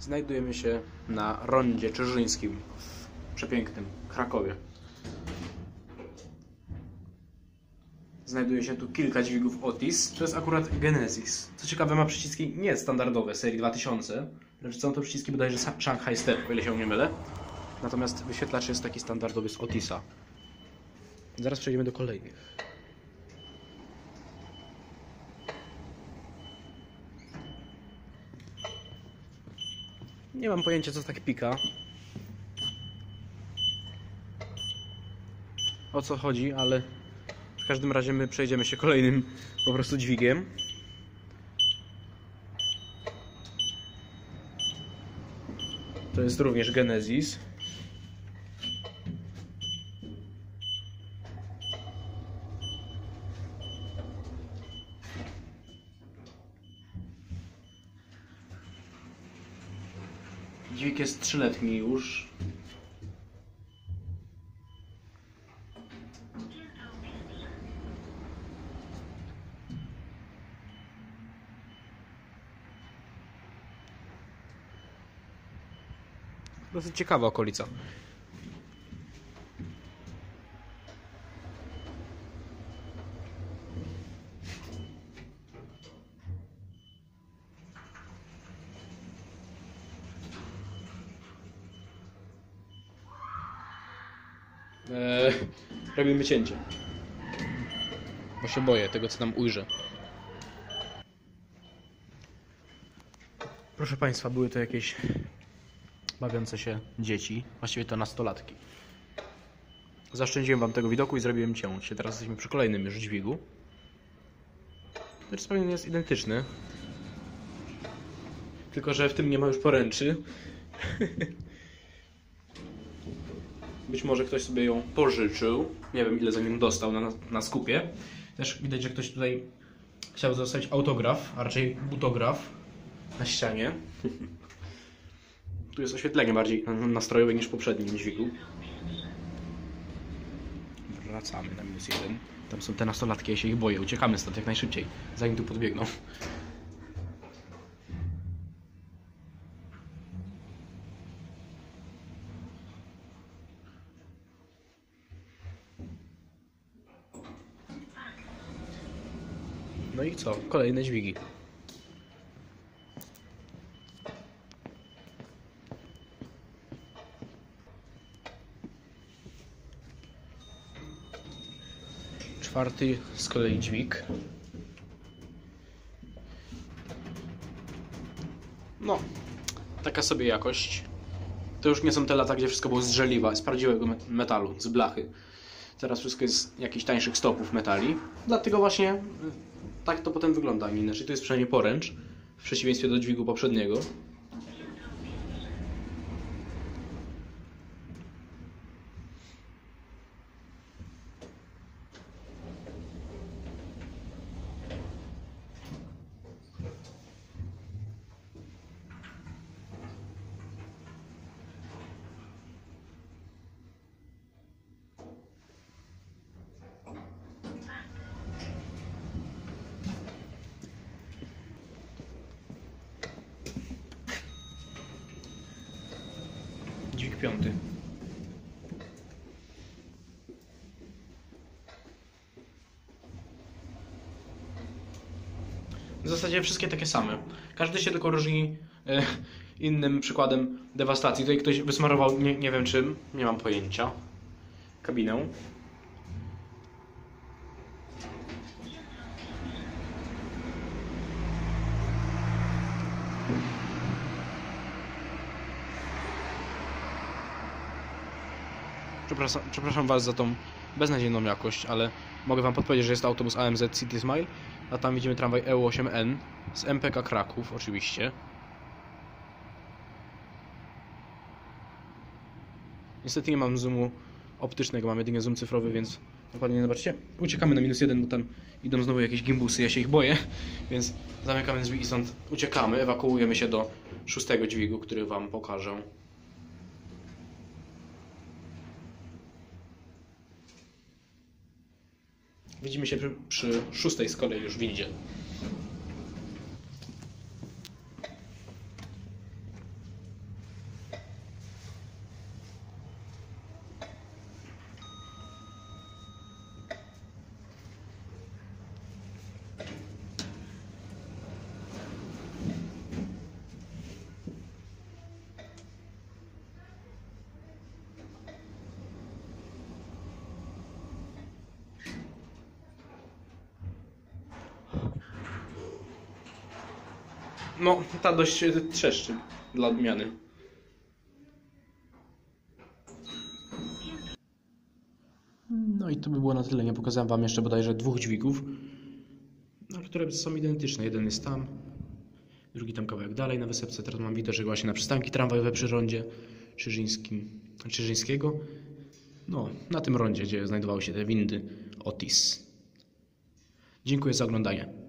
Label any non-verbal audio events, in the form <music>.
Znajdujemy się na rondzie Czerżyńskim w przepięknym Krakowie. Znajduje się tu kilka dźwigów Otis. To jest akurat Genesis. Co ciekawe, ma przyciski nie standardowe serii 2000, lecz są to przyciski bodajże Shanghai Step, o ile się nie mylę. Natomiast wyświetlacz jest taki standardowy z Otisa. Zaraz przejdziemy do kolejnych. Nie mam pojęcia, co tak pika. O co chodzi, ale w każdym razie my przejdziemy się kolejnym po prostu dźwigiem. To jest również Genesis. Dźwig jest trzyletni już. Dosyć ciekawa okolica. Eee, robimy cięcie. Bo się boję tego, co nam ujrzę. Proszę Państwa, były to jakieś bawiące się dzieci, właściwie to nastolatki. Zaszczędziłem Wam tego widoku i zrobiłem cięcie. Teraz jesteśmy przy kolejnym już dźwigu. Który pewnie jest identyczny. Tylko, że w tym nie ma już poręczy. <laughs> Być może ktoś sobie ją pożyczył. Nie wiem, ile za nim dostał na, na skupie. Też widać, że ktoś tutaj chciał zostawić autograf, a raczej butograf na ścianie. Tu jest oświetlenie bardziej nastrojowe niż w poprzednim dźwigu. Wracamy na minus jeden. Tam są te nastolatki, ja się ich boję. Uciekamy stąd jak najszybciej, zanim tu podbiegną. No i co? Kolejne dźwigi. Czwarty z kolei dźwig. No, taka sobie jakość. To już nie są te lata, gdzie wszystko było z żeliwa, z prawdziwego met- metalu, z blachy. Teraz wszystko jest jakichś tańszych stopów metali. Dlatego właśnie tak to potem wygląda, a nie inaczej. Tu jest przynajmniej poręcz, w przeciwieństwie do dźwigu poprzedniego. Piąty. W zasadzie wszystkie takie same. Każdy się tylko różni e, innym przykładem dewastacji. Tutaj ktoś wysmarował, nie, nie wiem czym, nie mam pojęcia, kabinę. Przepraszam, przepraszam Was za tą beznadziejną jakość, ale mogę Wam podpowiedzieć, że jest to autobus AMZ City Smile, a tam widzimy tramwaj EU8N z MPK Kraków oczywiście. Niestety nie mam zoomu optycznego, mam jedynie zoom cyfrowy, więc dokładnie nie zobaczycie. Uciekamy na minus jeden, bo tam idą znowu jakieś gimbusy, ja się ich boję, więc zamykamy drzwi i stąd uciekamy, ewakuujemy się do szóstego dźwigu, który Wam pokażę. Widzimy się przy, przy szóstej z kolei już windzie. No, ta dość trzeszczy dla odmiany. No i to by było na tyle. Nie pokazałem Wam jeszcze bodajże dwóch dźwigów, no, które są identyczne. Jeden jest tam, drugi tam kawałek dalej na wysepce. Teraz mam widoczek właśnie na przystanki tramwajowe przy rondzie Czyżyńskim, Czyżyńskiego. No, na tym rondzie, gdzie znajdowały się te windy Otis. Dziękuję za oglądanie.